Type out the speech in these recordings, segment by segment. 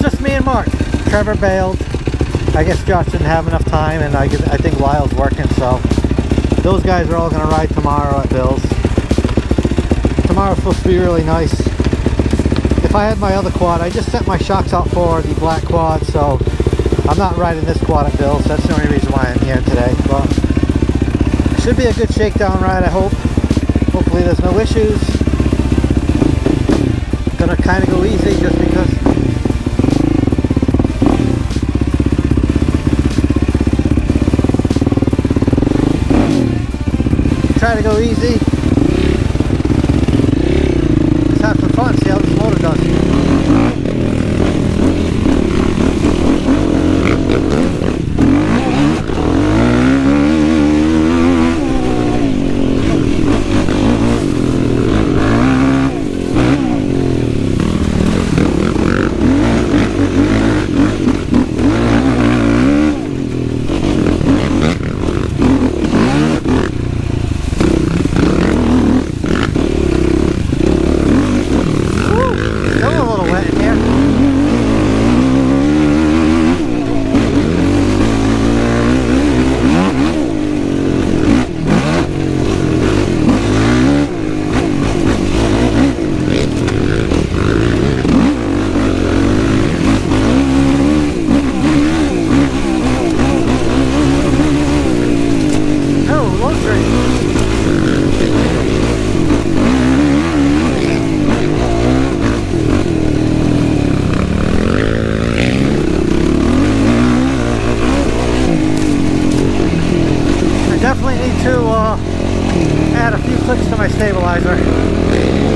it's just me and Marc. Trevor bailed. I guess Josh didn't have enough time, and I, I think Lyle's working, so those guys are all going to ride tomorrow at Bill's. Tomorrow's supposed to be really nice. If I had my other quad, I just sent my shocks out for the black quad, so I'm not riding this quad at Bill's. That's the only reason why I'm here today. But should be a good shakedown ride, I hope. Hopefully there's no issues. Gonna kind of go easy just because try to go easy. Let's have some fun, see how this motor does. Still a little wet in here. Oh, low tree. I definitely need to uh, add a few clicks to my stabilizer.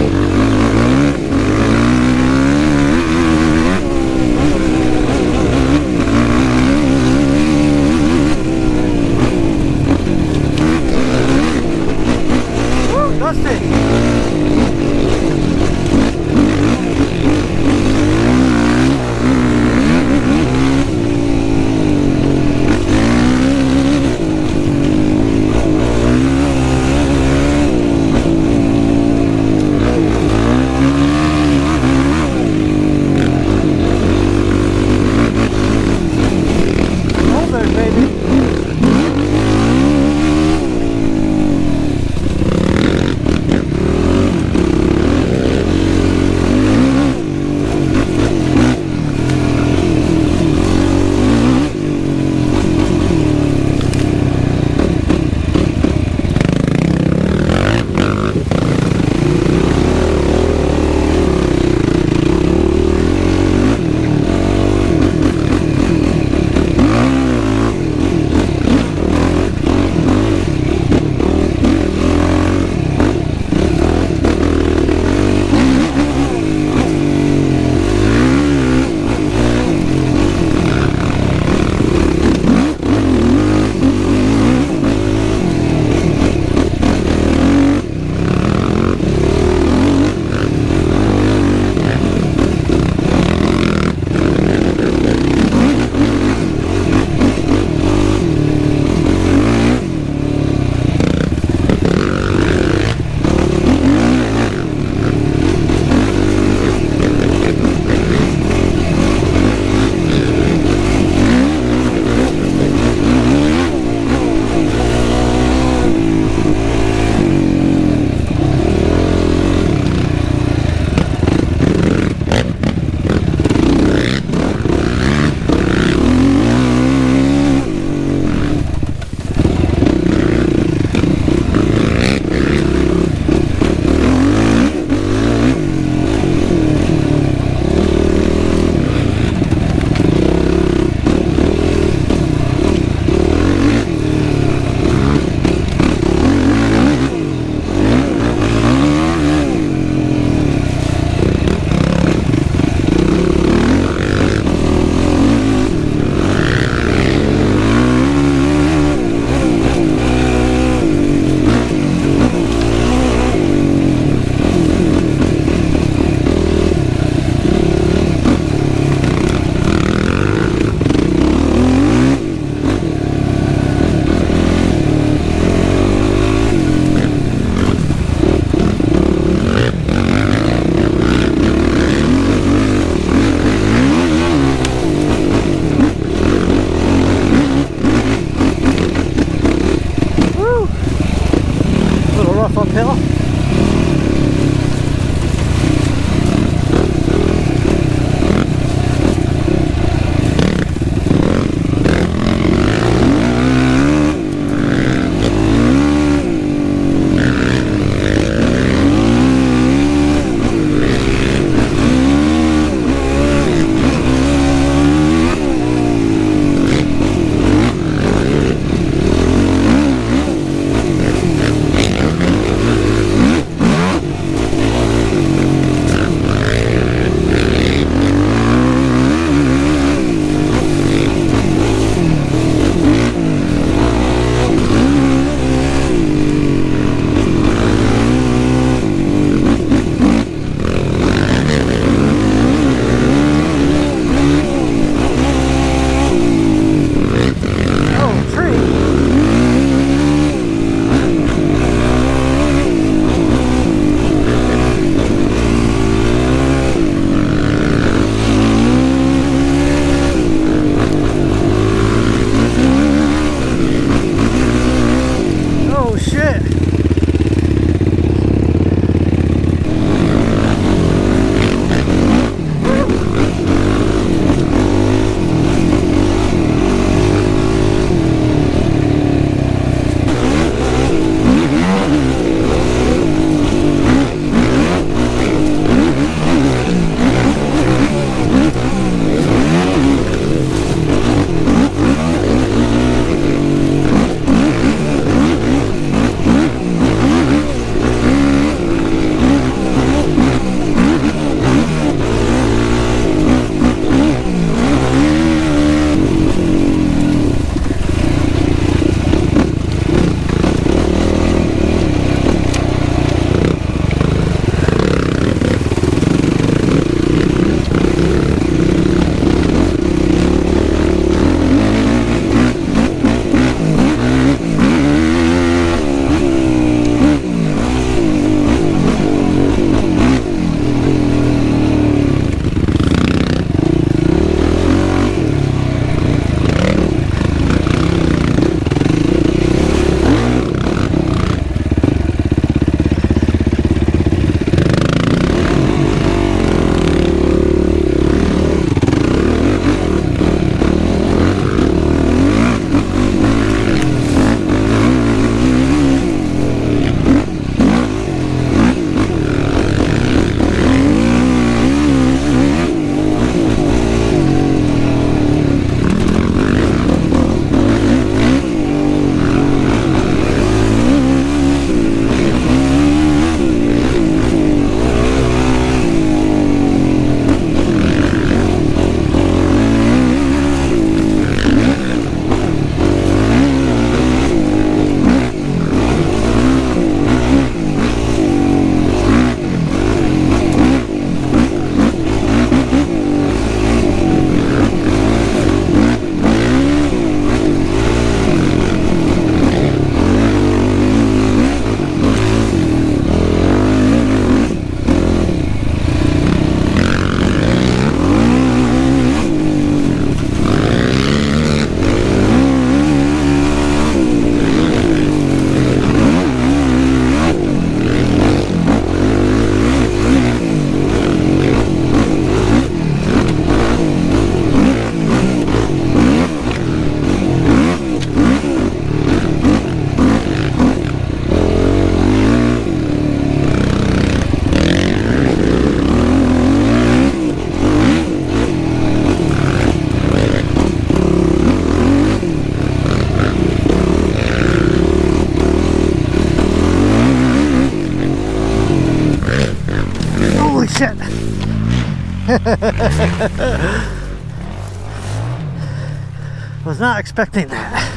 Expecting that.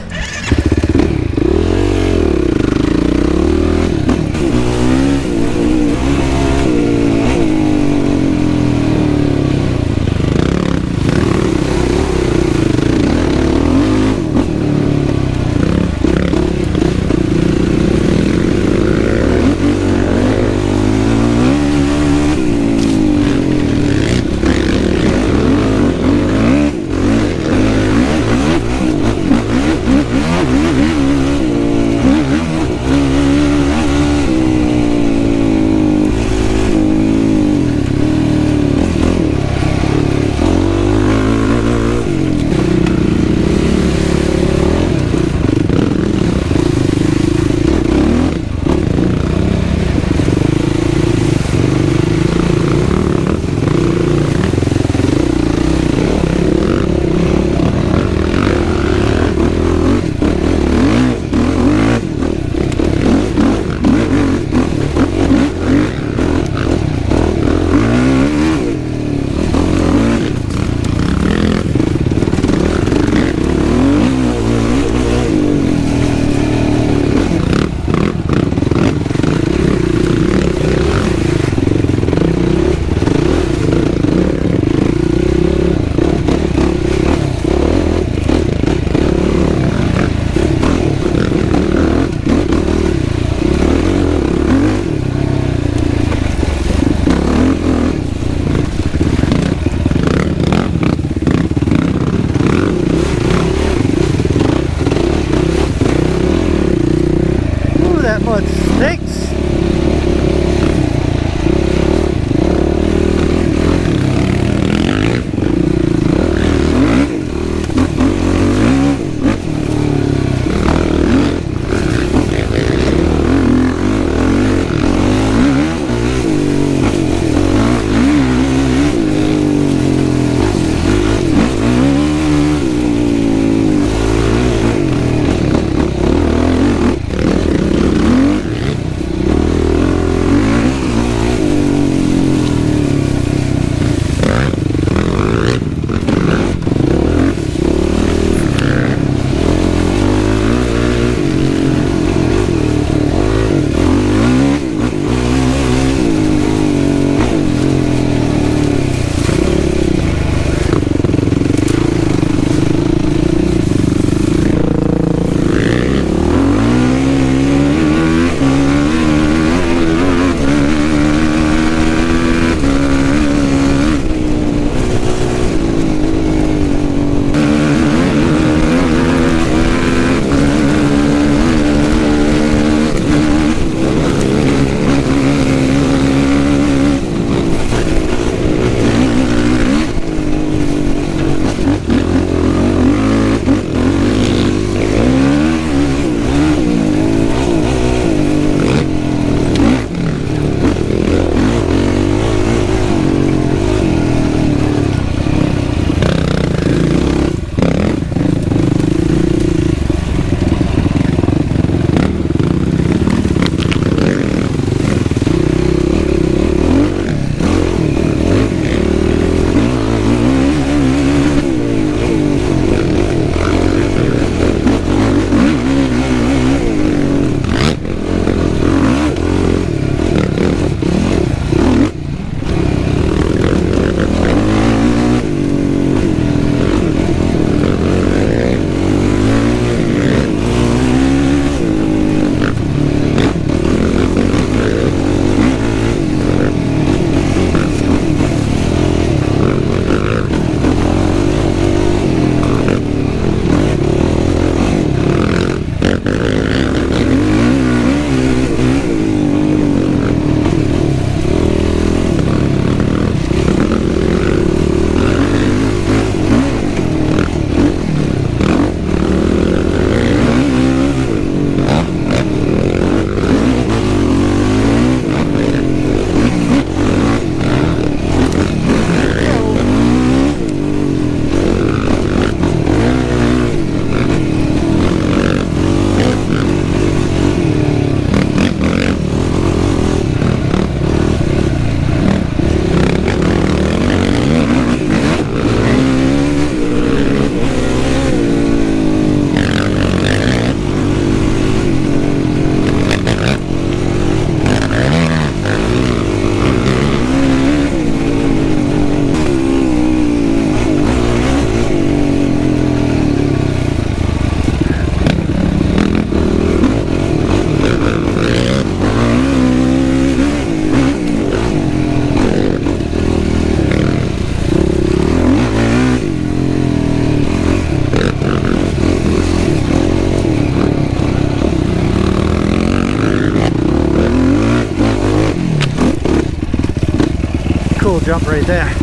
Jump right there.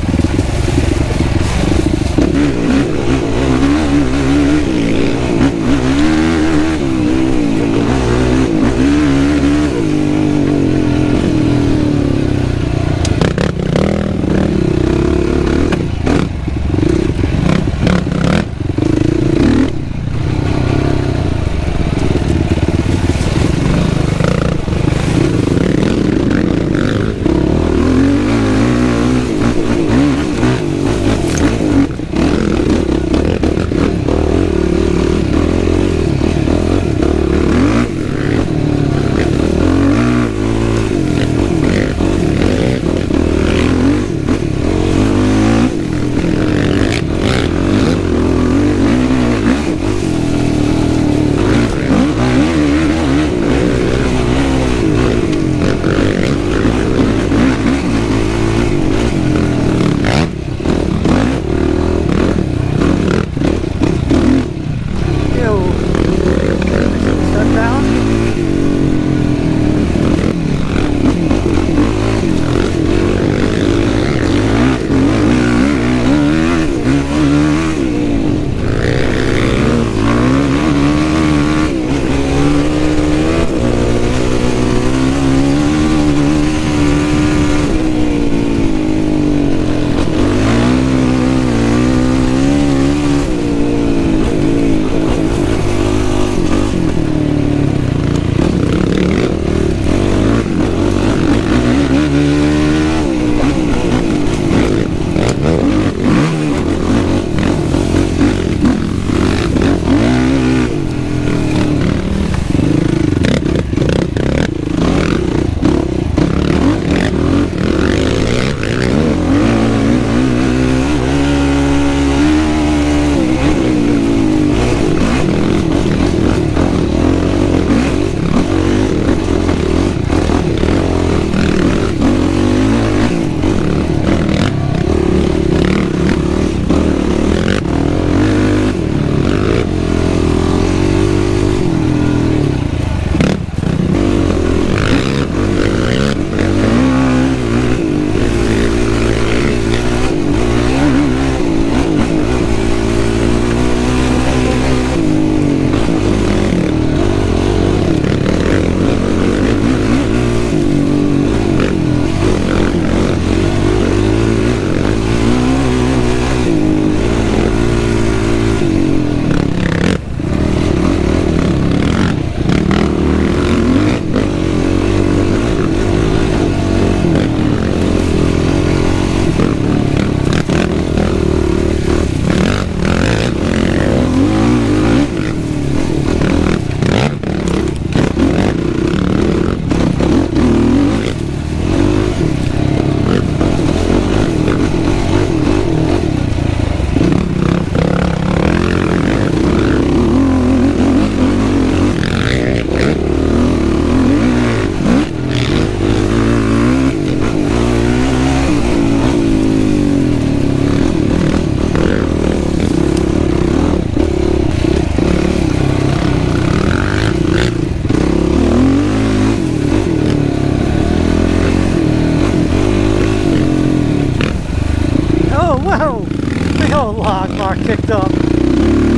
whoa! The old log bar kicked up.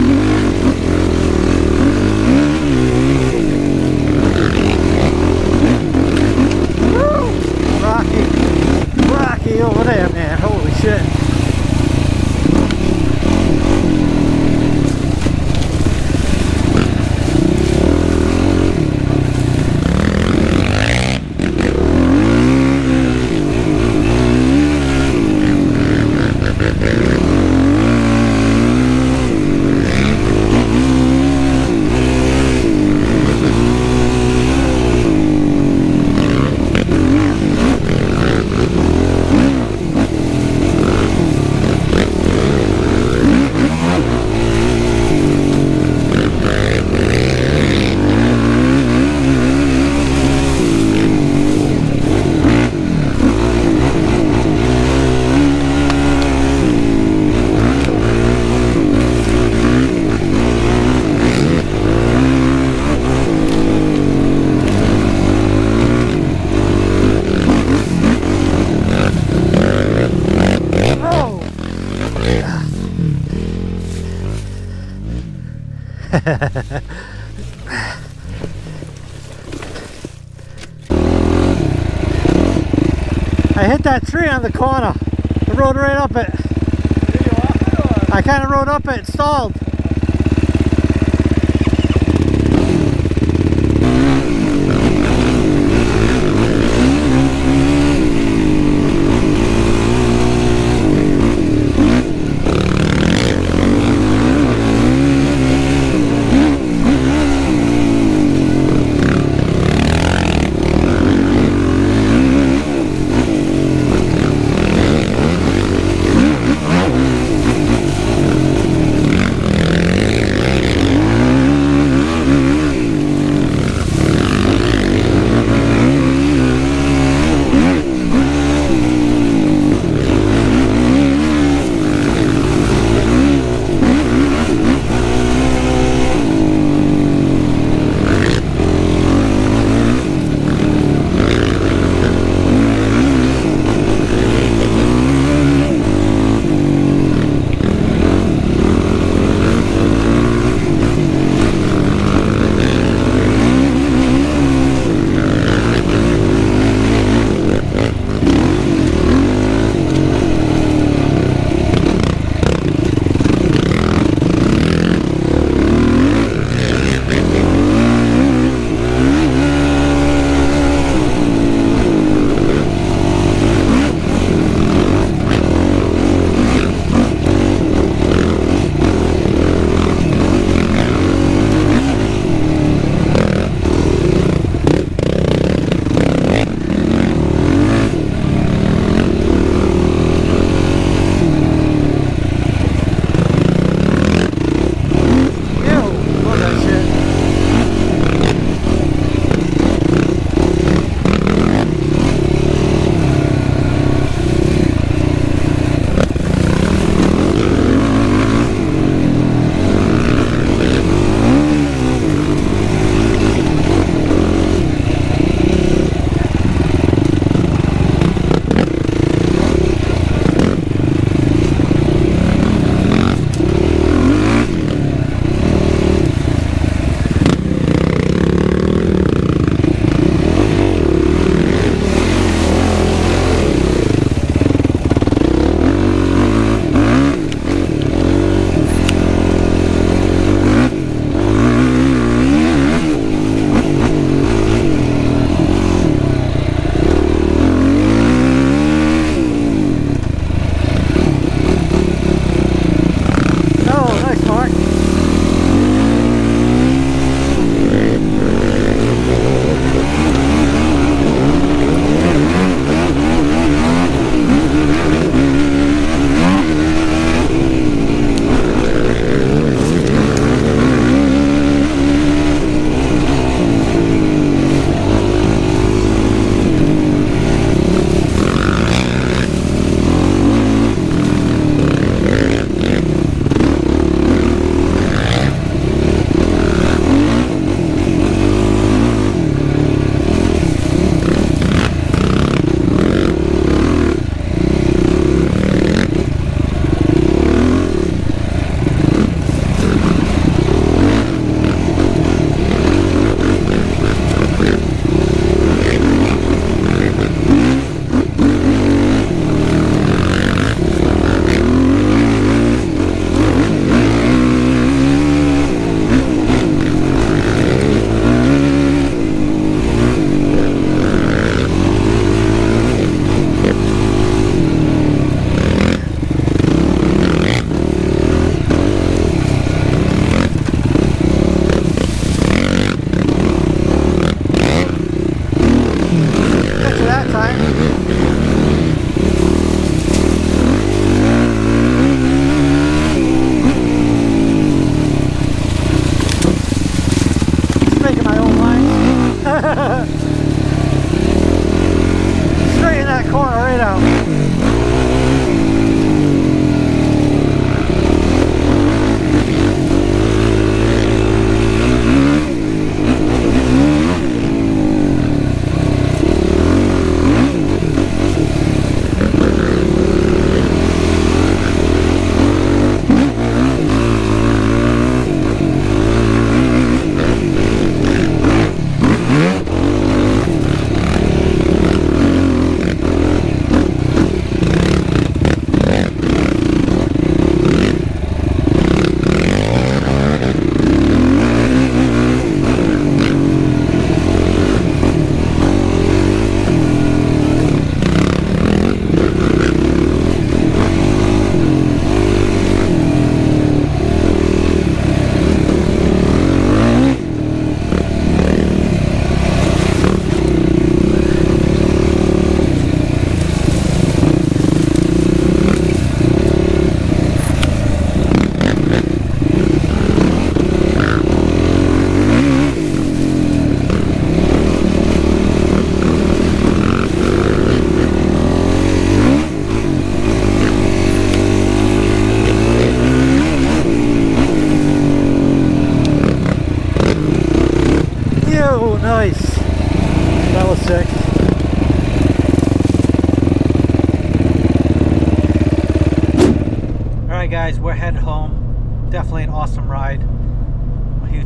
I hit that tree on the corner. I rode right up it. I kind of rode up it, stalled.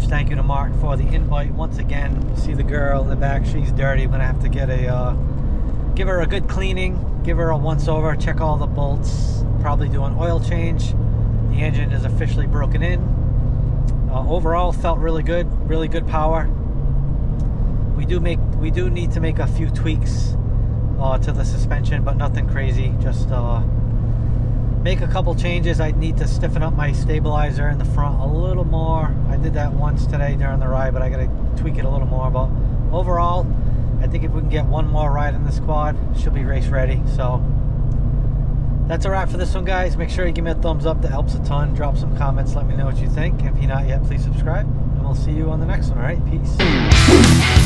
Thank you to Marc for the invite once again. See the girl in the back, she's dirty. I'm gonna have to get a uh, give her a good cleaning, give her a once over, check all the bolts, probably do an oil change. The engine is officially broken in. Uh, overall, felt really good, really good power. We do make we do need to make a few tweaks uh, to the suspension, but nothing crazy. Just uh, make a couple changes. I need to stiffen up my stabilizer in the front a little more. Did that once today during the ride, but I got to tweak it a little more. But overall, I think if we can get one more ride in the squad, she'll be race ready. So that's a wrap for this one, guys. Make sure you give me a thumbs up. That helps a ton. Drop some comments. Let me know what you think. If you're not yet, please subscribe. And we'll see you on the next one, all right? Peace.